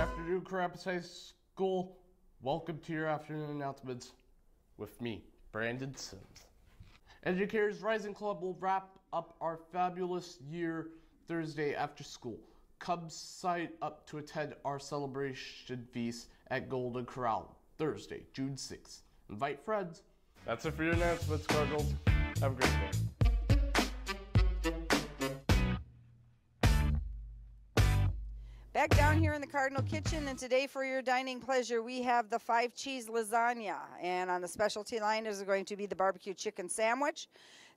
afternoon, Carapace High School. Welcome to your afternoon announcements with me, Brandon Sims. Educators Rising Club will wrap up our fabulous year Thursday after school. Cubs site up to attend our celebration feast at Golden Corral Thursday, June 6th. Invite friends. That's it for your announcements, Cardinals. Have a great day. Back down here in the Cardinal Kitchen, and today for your dining pleasure, we have the five cheese lasagna. And on the specialty line is going to be the barbecue chicken sandwich.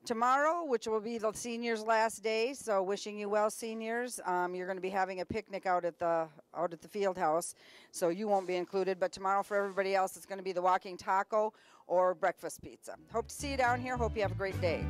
Tomorrow, which will be the seniors' last day, so wishing you well, seniors. Um, you're going to be having a picnic out at the out at the field house, so you won't be included. But tomorrow, for everybody else, it's going to be the walking taco or breakfast pizza. Hope to see you down here. Hope you have a great day.